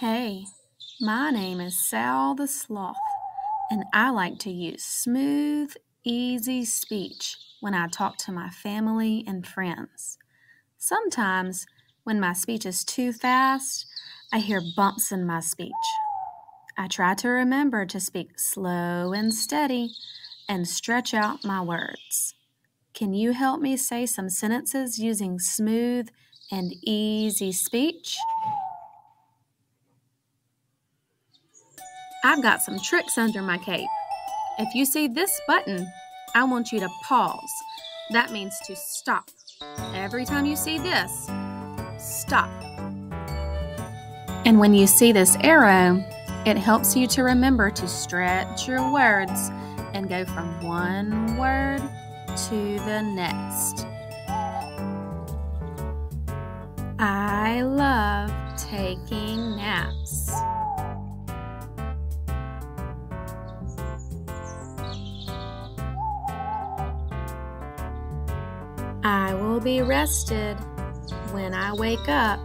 Hey, my name is Sal the Sloth, and I like to use smooth, easy speech when I talk to my family and friends. Sometimes, when my speech is too fast, I hear bumps in my speech. I try to remember to speak slow and steady and stretch out my words. Can you help me say some sentences using smooth and easy speech? I've got some tricks under my cape. If you see this button, I want you to pause. That means to stop. Every time you see this, stop. And when you see this arrow, it helps you to remember to stretch your words and go from one word to the next. I love taking naps. I will be rested when I wake up.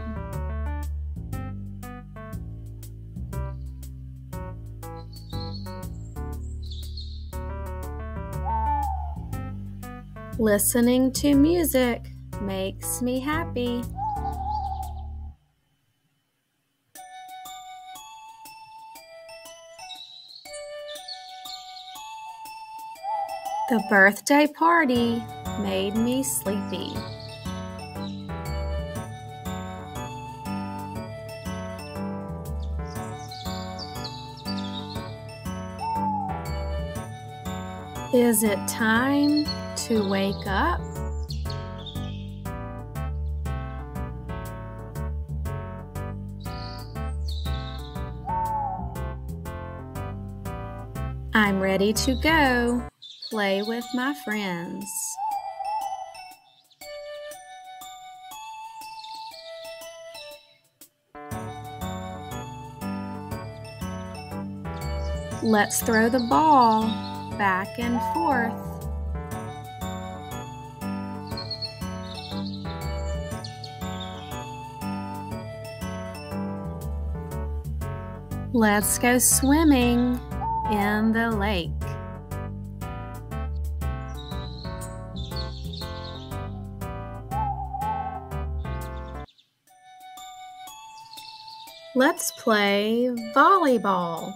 Listening to music makes me happy. The birthday party made me sleepy. Is it time to wake up? I'm ready to go play with my friends. Let's throw the ball back and forth. Let's go swimming in the lake. Let's play volleyball.